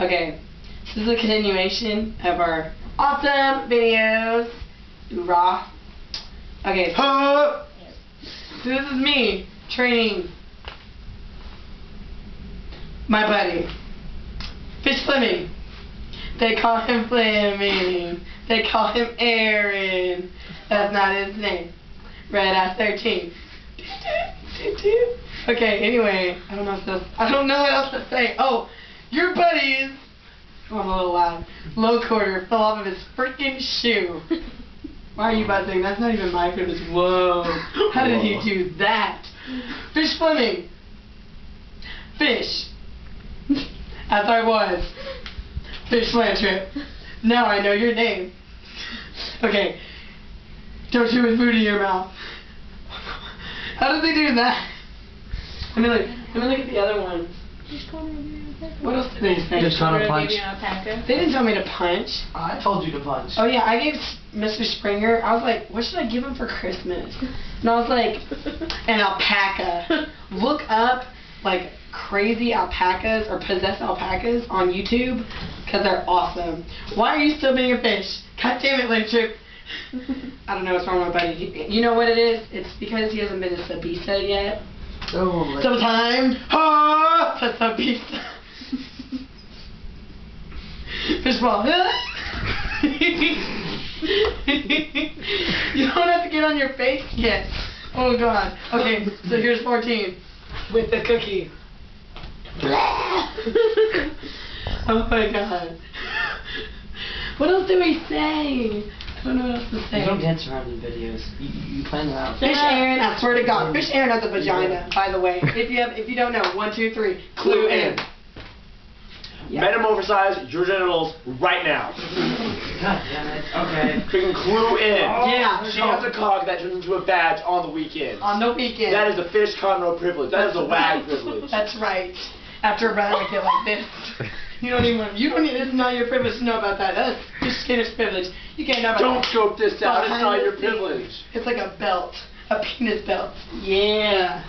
Okay, this is a continuation of our awesome videos. Raw. Okay, so, so this is me training my buddy, Fish Fleming. They call him Fleming. They call him Aaron. That's not his name. Red Ass 13. Okay, anyway, I don't know what else, I don't know what else to say. Oh, your buddies. Oh, I'm a little loud. Low quarter fell off of his freaking shoe. Why are you buzzing? That's not even my privilege. Whoa. How did he do that? Fish Fleming. Fish. As I was. Fish Lantrip. Now I know your name. Okay. Don't chew with food in your mouth. How did they do that? Let me look. Let me look at the other one. What else did they say? Just trying to punch. They didn't tell me to punch. I told you to punch. Oh yeah, I gave Mr. Springer. I was like, what should I give him for Christmas? And I was like, an alpaca. Look up like crazy alpacas or possessed alpacas on YouTube because they're awesome. Why are you still being a fish? God damn it, Lynchuk. I don't know what's wrong with my buddy. You- You know what it is? It's because he hasn't been to Sabisa yet. Oh, Sometime. Huh? To Sabisa. Fishball. you don't have to get on your face yet. Oh god. Okay, so here's 14 with the cookie. oh my god. What else do we say? I don't know what else to say. You don't dance around in videos. You, you you plan them out. Fish ah, Aaron, I swear to God, Fish Aaron has a vagina. By the way, if you have, if you don't know, one, two, three, clue in. Yeah. Metamorphosize your genitals right now. God damn it. Okay. Freaking clue in. Oh, yeah. She has a cock that turns into a badge on the weekend. On the weekend. That is a fish conno privilege. That is a wag privilege. That's right. After a run like it like this. You don't even you don't even it's not your privilege to know about that. That's just Skinner's privilege. You can't know about Don't that. scope this out. It's not your privilege. It's like a belt. A penis belt. Yeah.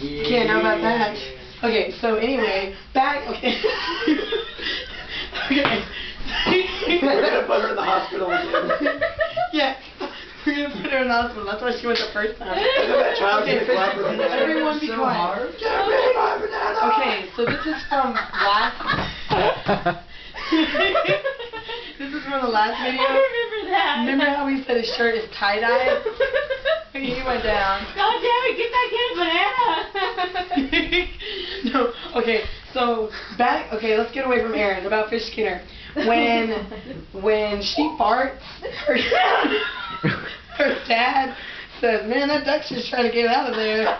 You can't know about that. Okay, so anyway, back okay. okay. We're gonna put her in the hospital again. yeah. We're gonna put her in the hospital. That's why she went the first time. That child Okay, getting clapped right now. Everyone be So quiet. hard. Get rid my banana. Okay, so this is from last. this is from the last video. I remember that. Remember how we said his shirt is tie dye? He went down. God damn it, get that kid a banana. no, okay, so back. Okay, let's get away from Aaron about Fish Skinner. When when she farts, her, her dad says, "Man, that duck's just trying to get out of there."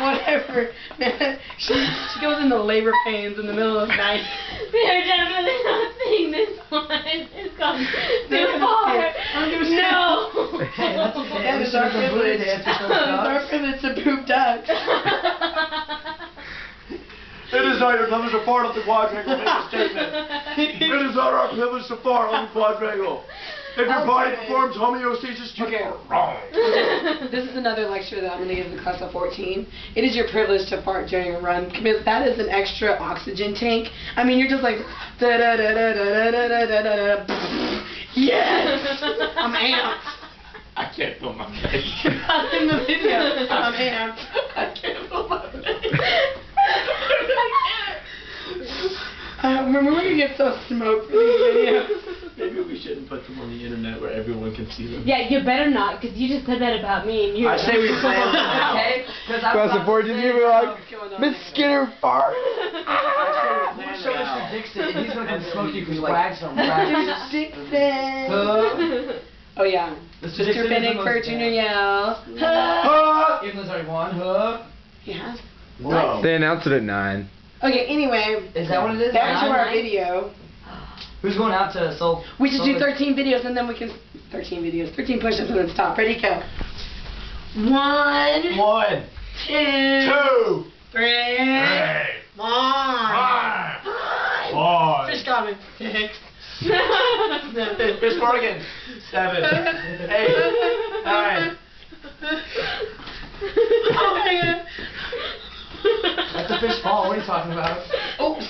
Whatever. Man, she she goes into labor pains in the middle of the night. They're definitely not seeing this one. It's gone They're too far. see it. I'm gonna see it. No. Hey, that's okay. That is our privilege. Dance with That those is our ducks. privilege to poop ducks. It is not your privilege to fart on the quadrangle. Make a statement. It is not our privilege to fart on the quadrangle. If your body performs homeostasis, you Okay. are wrong. This is another lecture that I'm going to give the class of 14. It is your privilege to fart during a run because that is an extra oxygen tank. I mean, you're just like da da da da da da da da da da. Yes, I'm amped. I can't feel my face. Not in the video. I'm amped. I can't feel my face. Uh, remember when you get so smoked for these videos? Maybe we shouldn't put them on the internet where everyone can see them. Yeah, you better not, because you just said that about me and you. I say we plan them now. Okay? 'Cause I'm Class about of 14, to you say, be like, Miss Skinner fart. I'm gonna show Mr. Dixon, and he's gonna come smoke you because wax on wax. Dixon. Huh? Oh yeah. Mr. Mr. Dixon is Finnick for Junior bad. Yell. Huh? Even though there's already one, huh? He has. They announced it at 9. Okay, anyway. Is that what it is? Back to our video. Who's going out to Soul? We should do 13 videos and then we can 13 videos, 13 push-ups and then stop. Ready, go. One, One, two, two, three, three, four, five, five. five. Fish got me. Six. Fish Morgan. Seven, eight, nine. Oh my god. That's a fish ball. What are you talking about?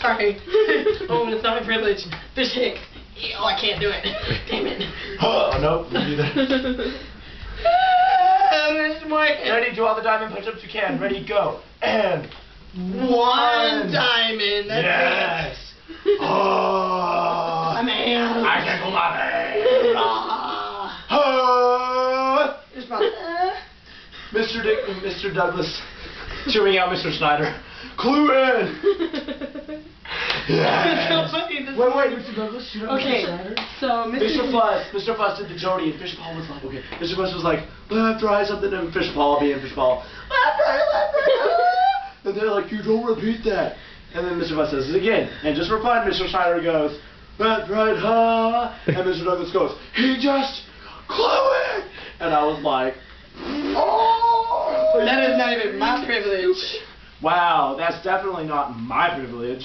Sorry. oh, it's not my privilege. Fish Hicks. Oh, I can't do it. Damn it. Oh, nope. didn't do that. There's more. Ready, do all the diamond push-ups you can. Ready, go. And One diamond. That's yes. it. Oh, A man. I can go my way. Ah. Oh, ah. Mr. Dick, Mr. Douglas, chewing out Mr. Snyder. Clue in. Yes. so funny. This Wait, wait, Mr. Douglas, shoot up Okay, Mr. Snyder. so Mr. Mr. Fuss, Mr. Fuss did the Jody, and Fish Paul was like, okay. Mr. Fuss was like, left, right, something, and Fish Paul being Fish Paul, left, right, left, right, ah." and they're like, you don't repeat that. And then Mr. Fuss says it again, and just for fun, Mr. Snyder goes, left, right, ha, and Mr. Douglas goes, he just clue it, and I was like, oh. That is not even my privilege. Wow, that's definitely not my privilege.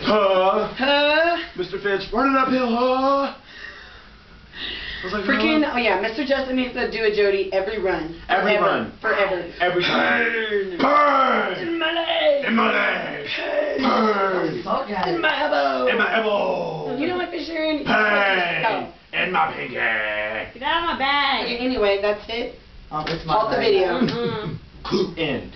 Huh? Huh? Mr. Finch, running uphill, huh? I was like, Freaking, huh? oh yeah, Mr. Justin needs to do a Jody every run. Every Forever. run. Forever. Every time. Burn! my leg. In my leg! Burn! Fuck at In my elbow. In my elbow! You know what, Fisher? Pain! In my pinky! Get out of my bag. Okay, anyway, that's it. Um, it's my Halt the video. Mm-mm. End.